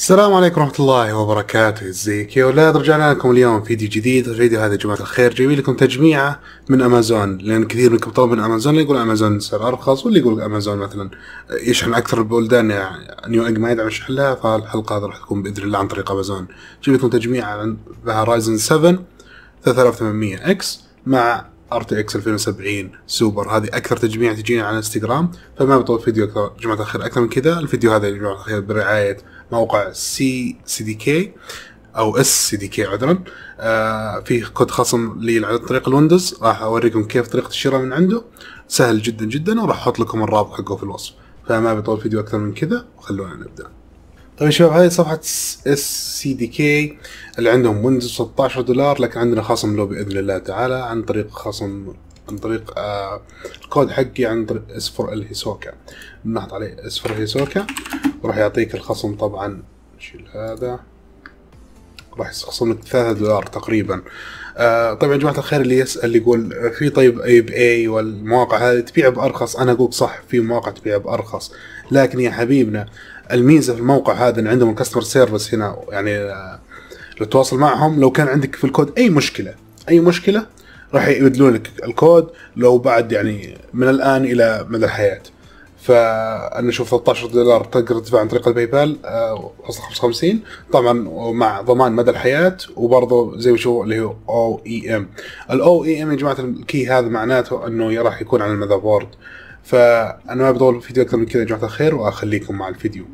السلام عليكم ورحمة الله وبركاته إزيك يا أولاد؟ رجعنا لكم اليوم فيديو جديد. الفيديو هذا يا جماعة الخير. جايبين لكم تجميعة من أمازون لأن كثير منكم طلب من أمازون. اللي يقول أمازون سعر أرخص واللي يقول أمازون مثلا يشحن أكثر البلدان يعني Newegg ما يدعم يشحن لها فالحلقة هذه راح تكون بإذن الله عن طريق أمازون. جايب لكم تجميعة لها Ryzen 7 3800X مع RTX 2070 سوبر هذه أكثر تجميع تجينا على انستغرام فما بطول فيديو أكثر جماعة الخير أكثر من كذا. الفيديو هذا يا جماعة الخير برعاية موقع سي سي دي كي أو اس سي دي كي عذرا. آه في كود خصم لي عن طريق ال Windows راح أوريكم كيف طريقة الشراء من عنده. سهل جدا جدا وراح أحط لكم الرابط حقه في الوصف. فما بطول فيديو أكثر من كذا وخلونا نبدأ. طيب يا شباب هذه صفحة SCDKey اللي عندهم Windows 16 دولار لكن عندنا خصم له بإذن الله تعالى عن طريق خصم عن طريق آه الكود حقي عن طريق اسفر الهيسوكا نحط عليه اسفر الهيسوكا وراح يعطيك الخصم طبعا. نشيل هذا. راح يخصم لك 3 دولار تقريبا. آه طبعا يا جماعة الخير اللي يسأل يقول في طيب eBay والمواقع هذه تبيع بأرخص؟ أنا أقول صح في مواقع تبيع بأرخص. لكن يا حبيبنا الميزة في الموقع هذا إن عندهم ال customer service هنا يعني آه لو تواصل معهم. لو كان عندك في الكود أي مشكلة أي مشكلة راح يبدلون لك الكود لو بعد يعني من الآن إلى مدى الحياة. فأنا أشوف 13 دولار تقدر تدفع عن طريق ال PayPal فاصل 55 طبعا مع ضمان مدى الحياة وبرضه زي ما تشوفوا اللي هو OEM ال OEM يا جماعة ال key هذا معناته إنه راح يكون على ال motherboard فأنا ما بطول الفيديو أكثر من كذا يا جماعة الخير وأخليكم مع الفيديو.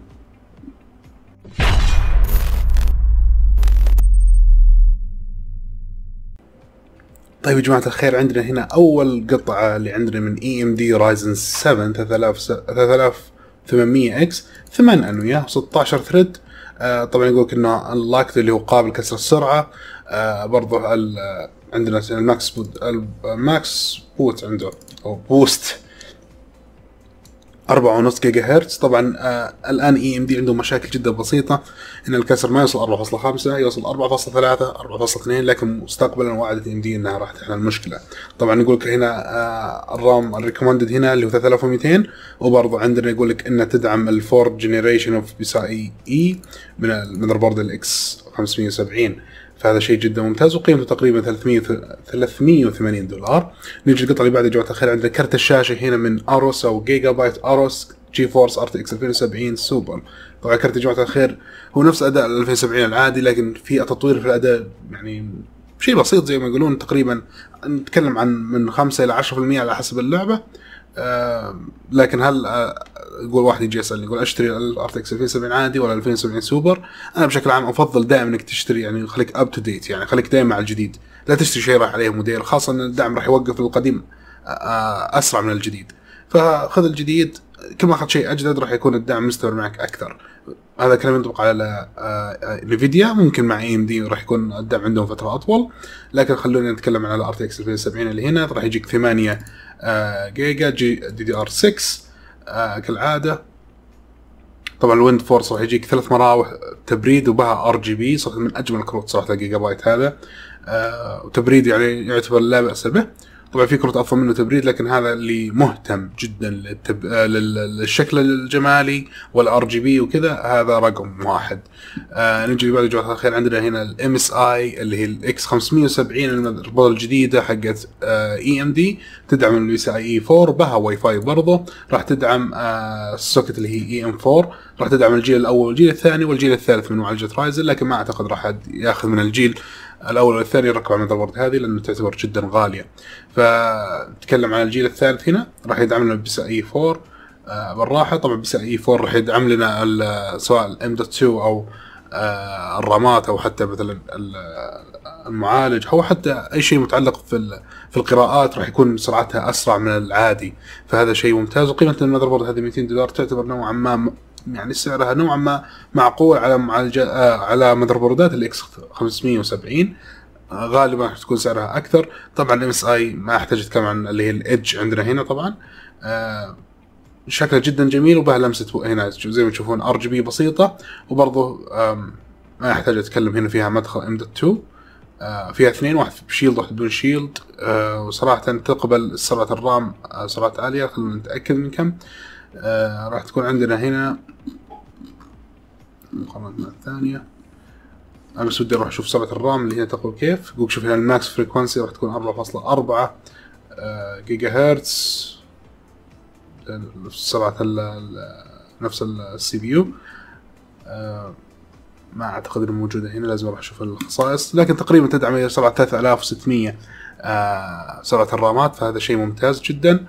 طيب يا جماعة الخير عندنا هنا أول قطعة اللي عندنا من AMD Ryzen 7 3800X 8 أنوية 16 thread آه طبعا يقول لك انه unlocked اللي هو قابل كسر السرعة. آه برضه عندنا ال max boot ال max boot عنده أو boost. 4.5 جيجا هرتز. طبعا آه الآن AMD عنده مشاكل جدا بسيطة. إن الكسر ما يوصل 4.5 يوصل 4.3 4.2 لكن مستقبلا وعدت AMD إنها راح تحل المشكلة. طبعا يقول لك هنا آه ال RAM ال recommended هنا اللي هو 3200 وبرضه عندنا يقول لك إنها تدعم ال fourth generation of PCIe من ال motherboard ال X570 فهذا شيء جدا ممتاز. وقيمته تقريبا 300 380 دولار. نيجي القطعه اللي بعد يا جماعة الخير عندنا كرت الشاشة هنا من AORUS أو Gigabyte AORUS GeForce RTX 2070 سوبر طبعا كرت جماعة الخير هو نفس أداء ال 2070 العادي لكن في تطوير في الأداء يعني شيء بسيط زي ما يقولون تقريبا نتكلم عن من 5 إلى 10% على حسب اللعبة. لكن هل يقول واحد يجي يسال يقول أشتري ال RTX 2070 عادي ولا 2070 سوبر؟ أنا بشكل عام أفضل دائما إنك تشتري يعني خليك up to date يعني خليك دائما مع الجديد. لا تشتري شيء راح عليه موديل خاصة إن الدعم راح يوقف القديم أسرع من الجديد. فخذ الجديد كل ما اخذت شيء أجدد راح يكون الدعم مستمر معك أكثر. هذا كلام ينطبق على NVIDIA ممكن مع AMD راح يكون الدعم عندهم فترة أطول. لكن خلونا نتكلم عن ال RTX 2070 اللي هنا راح يجيك 8 جيجا GDDR 6 آه كالعادة. طبعا ال Windforce راح يجيك ثلاث مراوح تبريد وبها RGB صراحة من أجمل الكروت صراحة الجيجا بايت هذا. آه وتبريد يعني يعتبر لا بأس به. طبعا في كروت افضل منه تبريد لكن هذا اللي مهتم جدا للتب... للشكل الجمالي وال RGB وكذا هذا رقم واحد. آه نجي بعد جماعة الخير عندنا هنا ال MSI اللي هي ال X570 ال mother الجديدة حقت AMD تدعم ال PCIe 4 بها واي فاي برضه راح تدعم آه ال socket اللي هي AM4 راح تدعم الجيل الأول والجيل الثاني والجيل الثالث من معالجات Ryzen لكن ما أعتقد راح ياخذ من الجيل الأول والثاني يركب على ال motherboard هذه لأنه تعتبر جدا غالية. فنتكلم عن الجيل الثالث هنا راح يدعم لنا PCIe 4 آه بالراحة. طبعا PCIe 4 راح يدعم لنا سواء ال M dot 2 أو آه ال RAM ات أو حتى مثلا المعالج أو حتى أي شيء متعلق في في القراءات راح يكون سرعتها أسرع من العادي. فهذا شيء ممتاز. وقيمة ال motherboard هذه 200 دولار تعتبر نوعا ما يعني سعرها نوعا ما معقول على معالجة آه على motherboard ات ال X570 آه غالبا راح تكون سعرها أكثر. طبعا ال MSI ما أحتاج أتكلم عن اللي هي ال Edge عندنا هنا طبعا. آه شكلها جدا جميل وبها لمسة هنا زي ما تشوفون RGB بسيطة وبرضه ما يحتاج أتكلم هنا فيها مدخل M dot 2 آه فيها اثنين واحد ب shield واحد بدون shield وصراحة تقبل سرعة ال RAM سرعات عالية خلونا نتأكد من كم. راح تكون عندنا هنا مقارنة مع الثانية أنا بس بدي أروح أشوف سرعة ال RAM اللي هي تقول كيف. يقول شوف هنا ال max frequency راح تكون 4.4 آه، جيجا هرتز سرعة نفس ال CPU. ما أعتقد انها موجودة هنا لازم أروح أشوف الخصائص. لكن تقريبا تدعم سرعة 3600 آه، سرعة ال RAM ات فهذا شيء ممتاز جدا.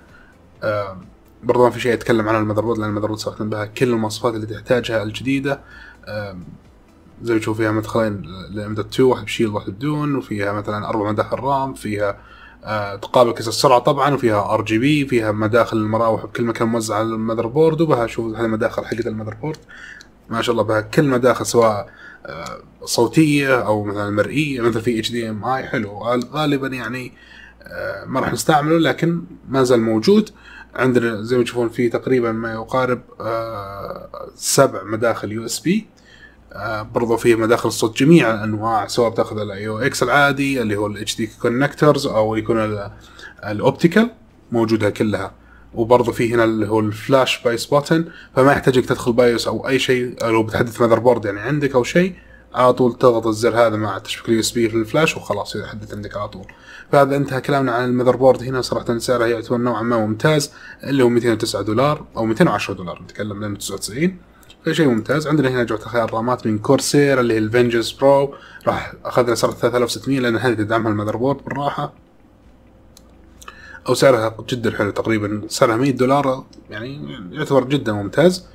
آه، برضو ما في شيء أتكلم عنه ال motherboard لأن ال motherboard بها كل المواصفات اللي تحتاجها الجديدة. آه، زي ما تشوف فيها مدخلين ل M dot 2 واحد ب shield واحد بدون وفيها مثلا أربع مداخل RAM فيها آه، تقابل كيس السرعة طبعا وفيها RGB فيها مداخل المراوح بكل مكان موزعة على ال motherboard وبها شوف هذه المداخل حقت ال motherboard ما شاء الله بها كل مداخل سواء آه، صوتية أو مثلا مرئية مثل في HDMI حلو. غالبا يعني آه، ما راح نستعمله لكن ما زال موجود. عندنا زي ما تشوفون في تقريبا ما يقارب سبع مداخل USB برضو في مداخل الصوت جميع الأنواع سواء بتاخذ ال AUX العادي اللي هو ال HD connectors أو يكون ال- ال optical موجودة كلها. وبرضه في هنا اللي هو ال flash BIOS button فما يحتاجك تدخل BIOS أو أي شيء لو بتحدث motherboard يعني عندك أو شيء على طول تضغط الزر هذا مع تشبيك ال USB في الفلاش وخلاص يحدث عندك على طول. فهذا انتهى كلامنا عن ال motherboard هنا صراحة سعره يعتبر نوعا ما ممتاز اللي هو 209 دولار أو 210 دولار نتكلم لأنه 99 فشيء ممتاز. عندنا هنا جوة RAM ات من Corsair اللي هي ال Vengeance Pro. راح أخذنا سعر 3600 لأن هذه تدعمها ال motherboard بالراحة. أو سعرها جدا حلو تقريبا. سعرها 100 دولار يعني يعتبر جدا ممتاز.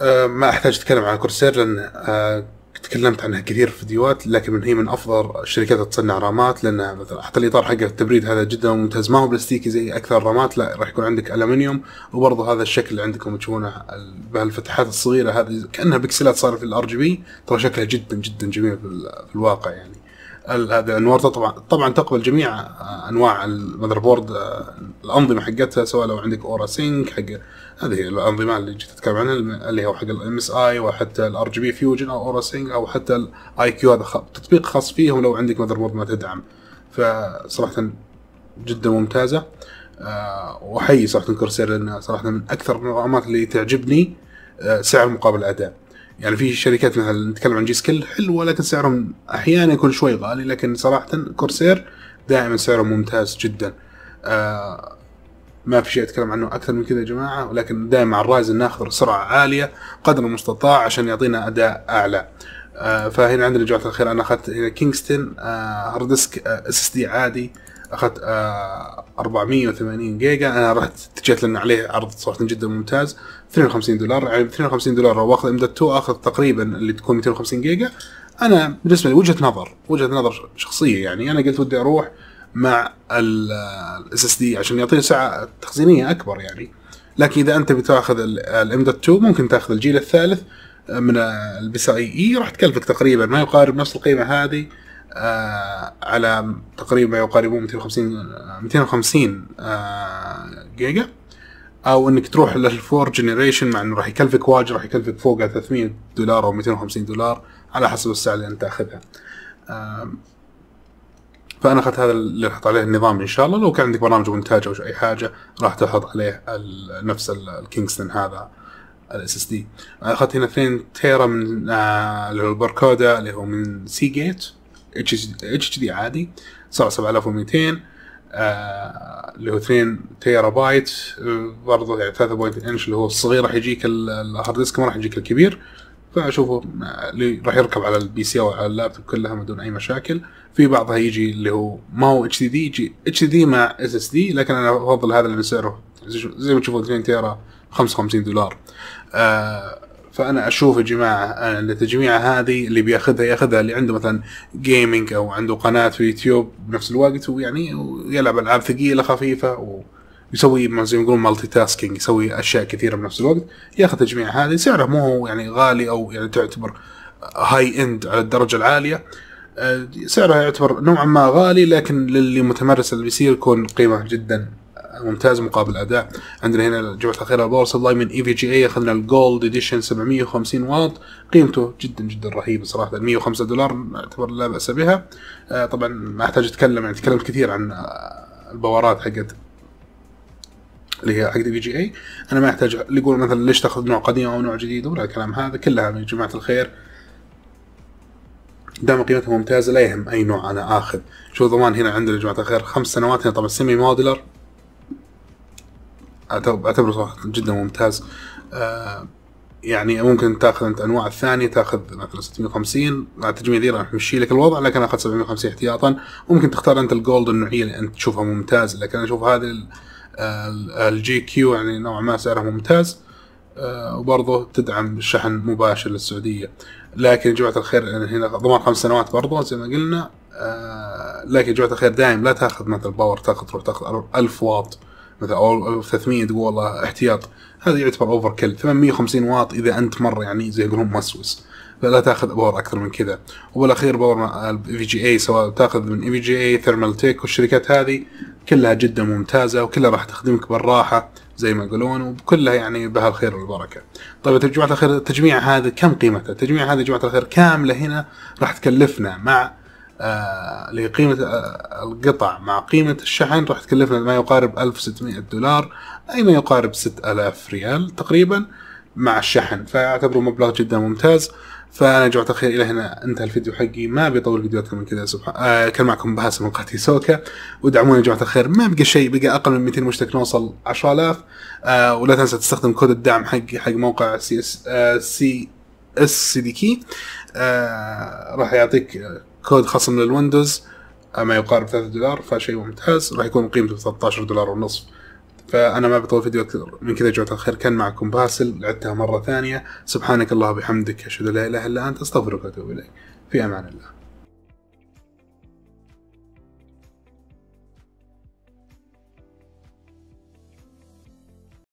أه ما أحتاج أتكلم عن Corsair لأن أه تكلمت عنها كثير في فيديوهات لكن هي من أفضل الشركات تصنع RAM ات لانها مثلا حتى الإطار حق التبريد هذا جدا ممتاز. ما هو بلاستيكي زي أكثر ال RAM ات لا راح يكون عندك الومنيوم وبرضه هذا الشكل اللي عندكم تشوفونه بهالفتحات الصغيرة هذه كأنها بكسلات صار في ال RGB ترى شكلها جدا جدا جميل في الواقع يعني. هذه الأنوار طبعا طبعا تقبل جميع أنواع ال motherboard الأنظمة حقتها سواء لو عندك Aura Sync حق هذه الأنظمة اللي جيت أتكلم عنها اللي هو حق ال MSI وحتى ال RGB Fusion أو Aura Sync أو حتى ال iCUE هذا تطبيق خاص فيهم لو عندك motherboard ما تدعم. فصراحة جدا ممتازة. آه، وأحيي صراحة Corsair لأنها صراحة من أكثر ال RAM ات اللي تعجبني آه، سعر مقابل أداء. يعني في شركات مثلا نتكلم عن G.Skill حلوة لكن سعرهم أحيانا يكون شوي غالي لكن صراحة كورسير دائما سعره ممتاز جدا. آه ما في شيء أتكلم عنه أكثر من كذا يا جماعة ولكن دائما مع الـ Ryzen ناخذ سرعة عالية قدر المستطاع عشان يعطينا أداء أعلى. آه فهنا عندنا جماعة الخير أنا أخذت هنا كينغستون آه hard disk SSD عادي. أخذت آه 480 جيجا. أنا رحت اتجهت لأن عليه عرض صراحة جدا ممتاز. 52 دولار يعني ب 52 دولار لو اخذ M dot 2 أخذ تقريبا اللي تكون 250 جيجا. أنا بالنسبة لي وجهة نظر وجهة نظر شخصية يعني. أنا قلت ودي أروح مع ال SSD عشان يعطيني سعة تخزينية أكبر يعني. لكن إذا أنت بتاخذ ال M dot 2 ممكن تاخذ الجيل الثالث من ال PCIe. راح تكلفك تقريبا ما يقارب نفس القيمة هذه. آه على تقريبا ما يقاربون 250 آه، 250 آه جيجا. أو إنك تروح لل four generation مع إنه راح يكلفك واجد راح يكلفك فوق 300 دولار أو 250 دولار على حسب السعر اللي أنت تاخذها فأنا أخذت هذا اللي أحط عليه النظام إن شاء الله. لو كان عندك برنامج مونتاج أو أي حاجة راح تحط عليه نفس ال- الكينغستون هذا ال SSD أخذت هنا 2 تيرا من آه، الباركودا اللي هو من Seagate HD عادي. سعره 7200 آه، اللي هو 2 تيرا بايت آه، برضه يعني 3.1 إنش اللي هو الصغير راح يجيك ال- ال hard disk ما راح يجيك الكبير. فأشوفه آه، اللي راح يركب على ال PC أو على اللابتوب كلها من دون أي مشاكل. في بعضها يجي اللي هو ما هو HDD يجي HD مع SSD لكن أنا أفضل هذا اللي سعره زي ما تشوفوا 2 تيرا 55 دولار. آه فأنا أشوف يا جماعة التجميعة هذه اللي بيأخذها يأخذها اللي عنده مثلا gaming أو عنده قناة في يوتيوب بنفس الوقت ويعني يلعب ألعاب ثقيلة خفيفة ويسوي زي ما يقولون multitasking يسوي أشياء كثيرة بنفس الوقت يأخذ التجميعة هذه سعرها مو هو يعني غالي أو يعني تعتبر high end على الدرجة العالية آه، سعرها يعتبر نوعا ما غالي لكن للي متمرس اللي بيصير يكون قيمة جدا. ممتاز مقابل أداء. عندنا هنا جماعة الخير ال power supply من EVGA أخذنا ال gold edition 750 واط. قيمته جدا جدا رهيبه صراحة 105 دولار اعتبر لا بأس بها. آه، طبعا ما أحتاج أتكلم يعني تكلمت كثير عن آه، ال powerات حقت اللي هي حقت EVGA أنا ما أحتاج اللي يقول مثلا ليش تأخذ نوع قديم أو نوع جديد؟ ولا الكلام هذا كلها من جماعة الخير. دام قيمتها ممتازة لا يهم أي نوع أنا آخذ. شو ضمان هنا عندنا يا جماعة الخير خمس سنوات هنا طبعا semi modular أعتبره صراحة جدا ممتاز. آه يعني ممكن تأخذ أنت أنواع الثانية تأخذ مثلا 650 مع التجميع ذي راح يمشي لك الوضع لكن أخذ 750 احتياطا. ممكن تختار أنت ال gold النوعية اللي أنت تشوفها ممتاز لكن أنا أشوف هذه ال GQ يعني نوعا ما سعرها ممتاز. آه، وبرضه تدعم الشحن مباشر للسعودية. لكن جماعة الخير يعني هنا ضمان خمس سنوات برضه زي ما قلنا. آه، لكن جماعة الخير دائم لا تأخذ مثلا power تاخذ تروح تأخذ 1000 واط. مثلا أو 300 تقول والله احتياط هذا يعتبر overkill 850 واط إذا أنت مره يعني زي يقولون مسوس فلا تأخذ power أكثر من كذا وبالأخير power EVGA سواء تأخذ من اي في جي اي ثيرمال تيك والشركات هذه كلها جدا ممتازة وكلها راح تخدمك بالراحة زي ما يقولون وكلها يعني بها الخير والبركة. طيب يا جماعة الخير التجميع هذا كم قيمته؟ التجميع هذا يا جماعة الخير كاملة هنا راح تكلفنا مع آه، اللي هي قيمة آه، القطع مع قيمة الشحن راح تكلفنا ما يقارب 1600 دولار أي ما يقارب 6000 ريال تقريبا مع الشحن. فأعتبره مبلغ جدا ممتاز. فأنا جماعة الخير إلى هنا. انتهى الفيديو حقي. ما بيطول فيديوهات من كذا. سبحان آه كان معكم باسم من قناه سوكا. ودعمونا يا جماعة الخير. ما بقى شيء بقى أقل من 200 مشترك نوصل 10000 آه ولا تنسى تستخدم كود الدعم حق حق موقع سي اس آه سي إس سي دي كي. آه راح يعطيك كود خصم لل Windows آه ما يقارب 3 دولار فشيء ممتاز. راح يكون قيمته 13 دولار ونصف فأنا ما بطول فيديو أكثر من كذا جوة الخير. كان معكم باسل لعدتها مرة ثانية. سبحانك الله وبحمدك أشهد أن لا إله إلا أنت أستغفرك وأتوب إليك. في أمان الله.